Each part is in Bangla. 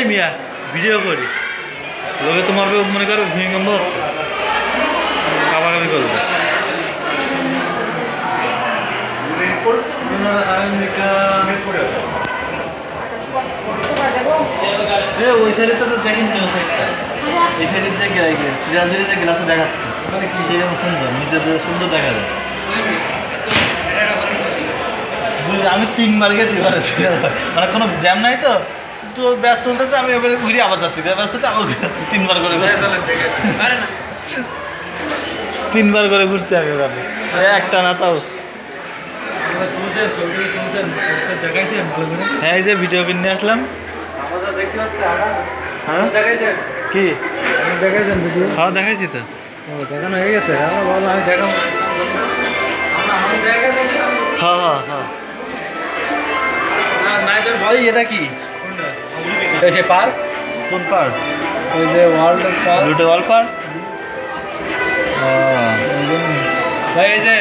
এই মিয়া ভিডিও করি। লোকে তোমার মনে করো ভূমিকম্প হচ্ছে। কাবাকাবি করবে। ওই সাইডে তো সাইডটা যে যে সুন্দর? যে সুন্দর দেখা যায়। আমি তিনবার গেছি। মানে কোনো জ্যাম নাই তো? তো ব্যস্ত হতেছে আমি এবারে ঘুরে আবার যাচ্ছি। ব্যস্ত হতে আবার ঘুরে তিনবার করে তিনবার করে ঘুরছি আমি এবারে একটা না তাও। হ্যাঁ এই যে ভিডিও কিনে আসলাম। হ্যাঁ? কি? হ্যাঁ দেখাইছি তো। দেখানো হয়ে গেছে। বলো আমি দেখাবো। হ্যাঁ হ্যাঁ হ্যাঁ। ভাই এটা কি? সে পার্ক। কোন পার্ট ওই যে ওয়ার্ল্ড পার্ক। দুটো অল পার্ট ভাই এই যে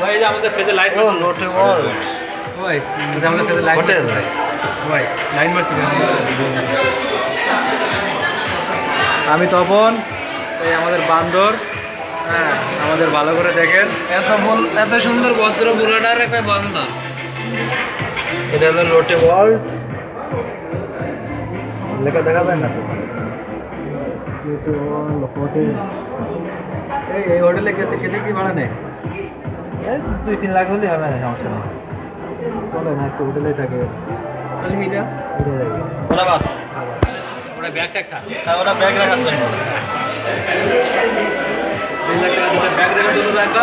ভাই এই যে আমাদের ফেজে লাইট ও লোটে ওয়াল ভাই যে আমাদের ফেজে লাইট হোটেল। ভাই লাইন মারছি আমি তপন এই আমাদের বান্দর। হ্যাঁ আমাদের ভালো করে দেখেন। এত বল এত সুন্দর ভদ্র বুড়োটার একটা বান্দর। এটা হলো লোটে ওয়ার্ল্ড। লেখা দেখা যায় না? তো এই এই হোটেলে গেছে সেটা কি ভাড়া নেই এই দুই তিন লাখ হলে হবে না সমস্যা নেই। চলে না একটু হোটেলে থাকে। ওরা ব্যাগ হ্যাঁ, ওরা ব্যাগ রাখার জন্য। তিন লাখ টাকা দিতে ব্যাগ রেখে দিল একটা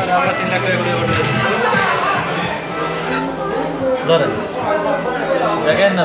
আর আমরা তিন লাখ টাকা করে হোটেলে ধরেন। দেখেন না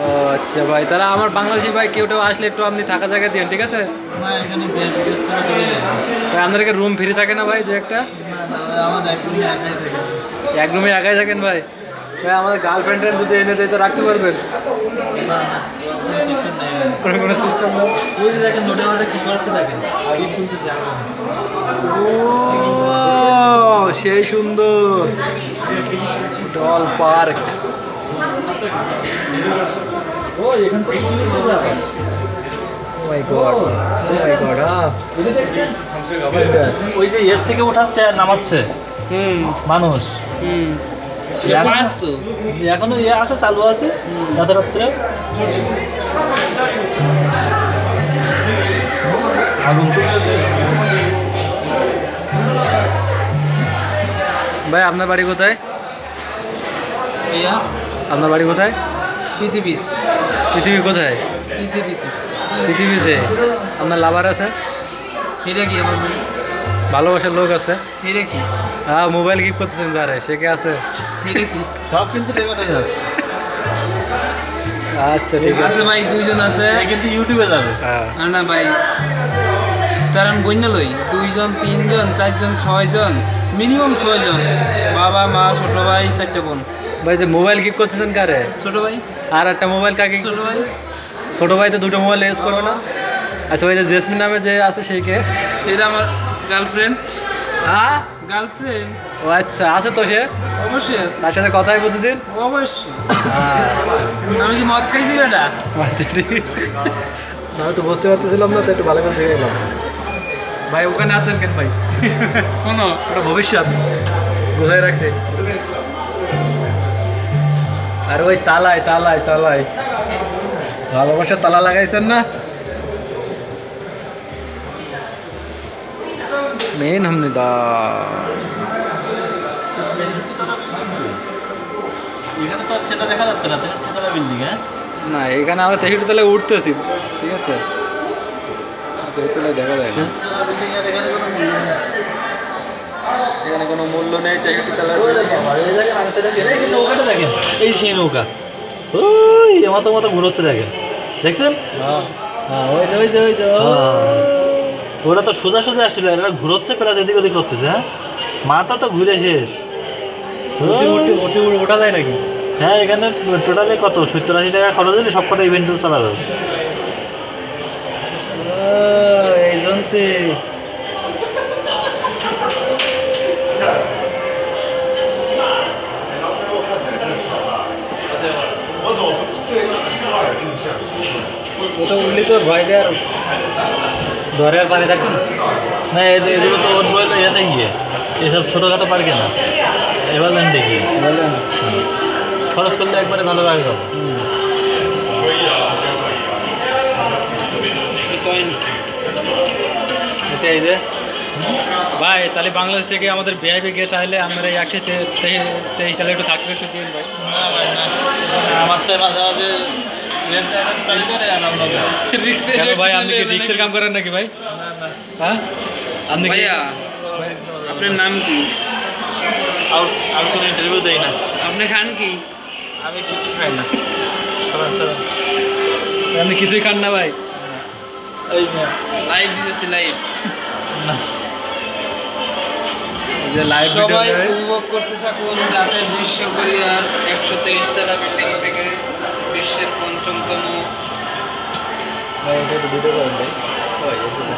ও আচ্ছা ভাই তাহলে আমার বাংলাদেশি ভাই কেউ টেউ আসলে একটু আপনি থাকা জায়গা দিন ঠিক আছে? ভাই আপনাদেরকে রুম ফ্রি থাকে না ভাই দু একটা? এক রুমে একাই থাকেন ভাই? ভাই আমাদের গার্লফ্রেন্ডের যদি এনে দেয় তো রাখতে পারবেন? কোনো সিস্টেম যে ও সেই সুন্দর। ডল পার্ক ও এখান থেকে শুরু করে যাবে। ও মাই গড ও মাই গড হ্যাঁ ওই যে এর থেকে ওঠাচ্ছে আর নামাচ্ছে। মানুষ। এখন- ইয়ে আছে চালু আছে তুলতেছে ভাই আপনার বাড়ি কোথায়? আপনার বাড়ি কোথায়? পৃথিবী পৃথিবী কোথায়? পৃথিবীতে। পৃথিবীতে। আপনার লাভার আছে? এটা কি আমার ভালোবাসার লোক আছে? এটা কি? হ্যাঁ মোবাইল গিফট করতেছেন যারে সে কে আছে? এটা কি? সব কিন্তু যাচ্ছে। আচ্ছা ঠিক আছে। আছে ভাই দুইজন আছে। কিন্তু ইউটিউবে যাবে। হ্যাঁ। না ভাই। লই। দুইজন তিনজন চারজন ছয়জন মিনিমাম ছয়জন। বাবা মা ছোট ভাই চারটে বোন। ভাই যে মোবাইল গিফট করতেছেন কারে? ছোট ভাই। আর একটা মোবাইল কাকে ছোটো ছোট ভাই তো দুটো মোবাইল ইউজ করবে না। আচ্ছা ভাই যে জেসমিন নামে যে আছে সেই কে? এটা আমার গার্লফ্রেন্ড হ্যাঁ? গার্লফ্রেন্ড ও আচ্ছা আছে তো সে? অবশ্যই আছে। তার সাথে কথাই প্রতিদিন? অবশ্যই। হ্যাঁ। আমি কি মদ খাইছি বেটা? আমি তো বুঝতে পারতেছিলাম না তো একটু ভালো করে দেখে গেলাম ভাই ওখানে আছেন কেন ভাই? কোনো। ওটা ভবিষ্যৎ। বোঝাই রাখছে। আর ওই তালায় তালায় তালায় ভালোবাসা তালা লাগাইছেন না? মেন हमने দা। দেখা না এখানে আমরা উঠতেছি ঠিক আছে? দেখা যায় না। এখানে কোনো মূল্য নেই সেই নৌকাটা দেখেন এই সেই নৌকা। ওই মতো মতো ঘুরোচ্ছে দেখেন দেখছেন? ওই যে ওই যে ওই যে ওরা তো সোজা সোজা আসছিল এরা ঘুরোচ্ছে প্লাস এদিক ওদিক করতেছে হ্যাঁ? মাথা তো ঘুরে শেষ। ওঠা যায় নাকি? হ্যাঁ এখানে টোটালি কত? সত্তর আশি টাকা খরচ হলে সব কটা ইভেন্ট চালা যাবে এই জন্যতে ওটা উঠলে তো ভয় দেয় ধরে আর পানি থাকবে না এগুলো তো ওর বইলো ইয়েতে গিয়ে। এসব ছোটোখাটো পার্কে না। এবার দেন দেখি। খরচ করলে একবারে ভালো লাগে যাব এতে যে। ভাই তাহলে বাংলাদেশ থেকে আমাদের বিআইপি গেস্ট আসলে আমরা এই একশো তেইশ সালে একটু থাকবে একটু দিন ভাই। না ভাই না। আমার তো মাঝে মাঝে করে ভাই আপনি কি রিক্সের কাম করেন নাকি ভাই? হ্যাঁ? আপনি কি আপনার নাম কি? আমি কোনো ইন্টারভিউ দেই না। আপনি খান কি? আমি কিছু খাই না। আপনি কিছুই খান না ভাই। লাইভ দিতেছি লাইভ না। যে লাইভ সবাই উপভোগ করতে থাকুন রাতের দৃশ্য কোরিয়ার একশো তেইশ তলা বিল্ডিং থেকে। বিশ্বের পঞ্চমতম।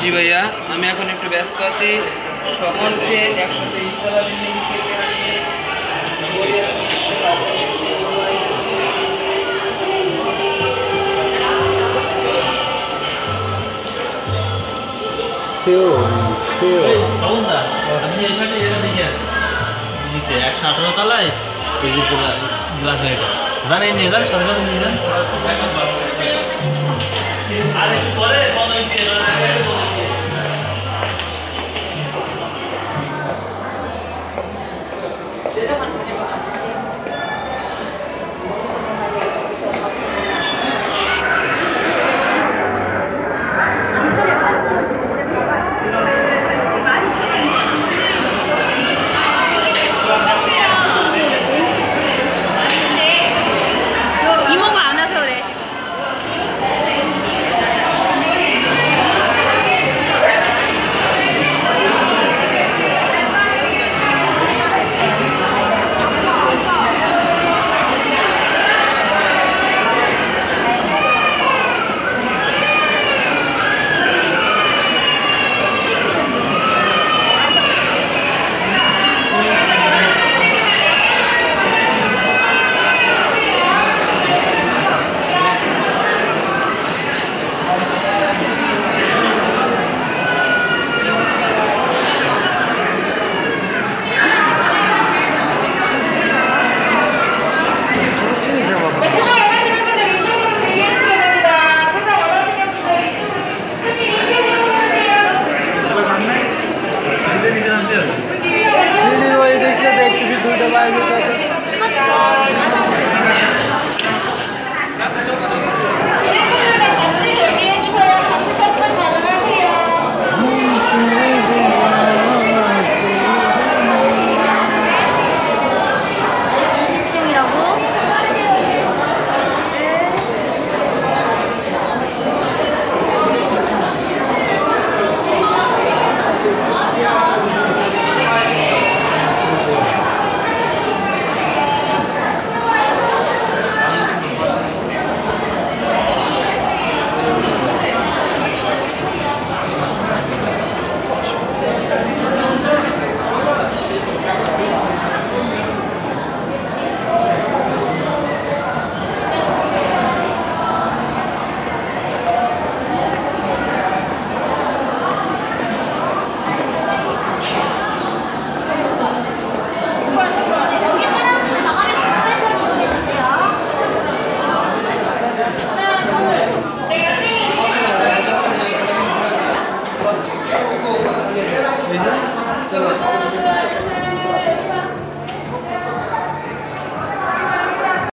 জি ভাইয়া আমি এখন একটু ব্যস্ত আছি। সকলকে একশো তেইশ সেও সেও আপনি এটা দেখে আসেন নিচে একশো আঠারো তলায় যে গ্লাস এটা जाने इन्जिन छोरी